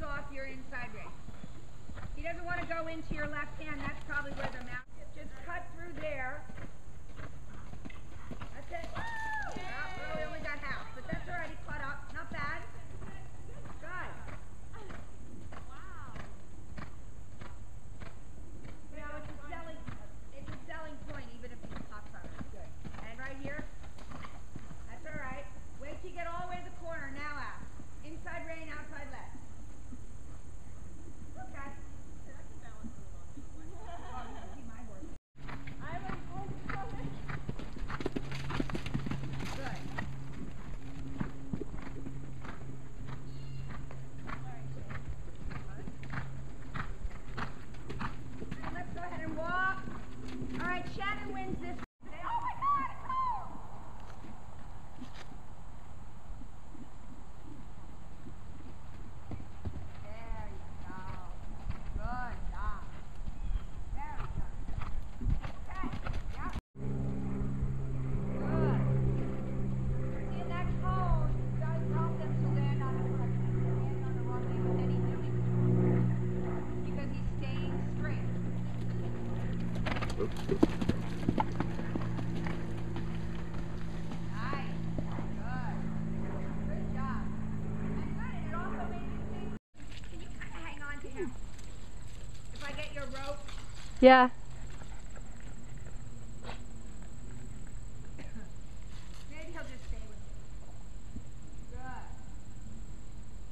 ease off your inside rein. He doesn't want to go into your left hand. That's probably where the mouth. Just cut through there. That's it. Yeah, well, we only got half, but that's all right. He caught up. Not bad. Good. You know, it's a selling, it's a selling point, even if he pops on it. Good. And right here. That's all right. Wait till you get all the way to the corner. Now out. Inside rein, outside left. Okay. Oh, you see my horse. Good. And Let's go ahead and walk. All right, Shannon wins this. today. Oh my God! There you. Good. Good job. And good, and it also made you think. Can you kind of hang on to him? If I get your rope. Yeah. Maybe he'll just stay with me. Good.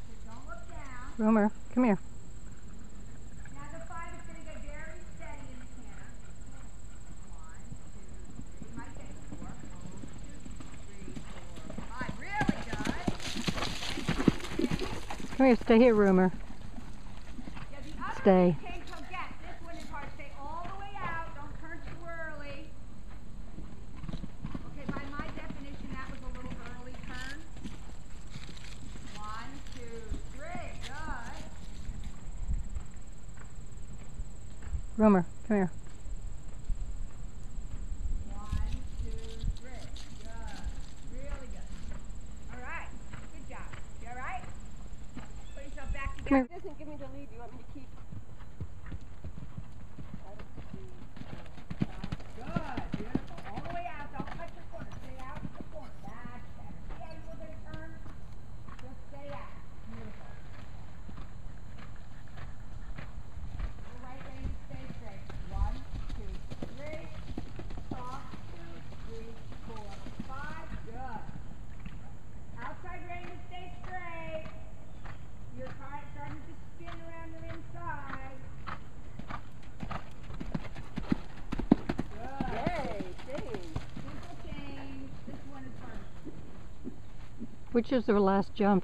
Just don't look down. Romer, come here. Now the five is going to get very steady in the canter. One, two, three. Might take four. One, two, three, four, five. Really good. Come here, stay here, Romer. Yeah, Stay. Take he'll get. This one is hard. Stay all the way out. Don't turn too early. Okay, by my definition, that was a little early turn. One, two, three. Good. Romer, come here. One, two, three. Good. Really good. All right. Good job. You all right? Put yourself back Come together. here. doesn't give me the lead. You want me to keep? Good. Beautiful. All the way out. Don't touch the corner. Stay out at the corner. That's better. See how you were going to turn? Just stay out. Beautiful. Your right rein stay straight. One, two, three. Talk. Two, three, four, five. Good. Outside rein to stay straight. You're try- starting to spin around your inside. Good. Yay, change. Simple change. This one is fun. Which is their last jump?